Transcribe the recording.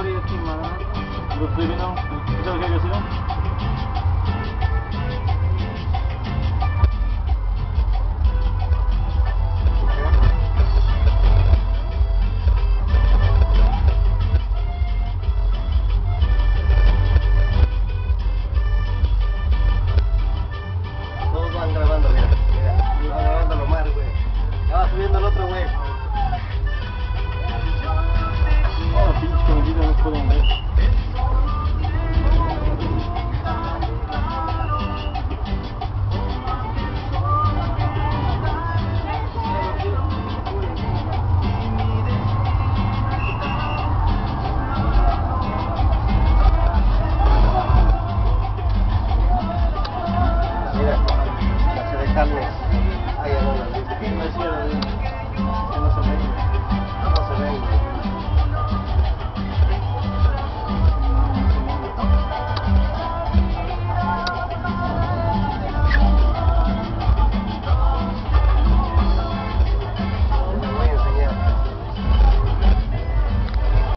historia de este hermano. ¿Lo estoy viendo? ¿Es essa tá luz.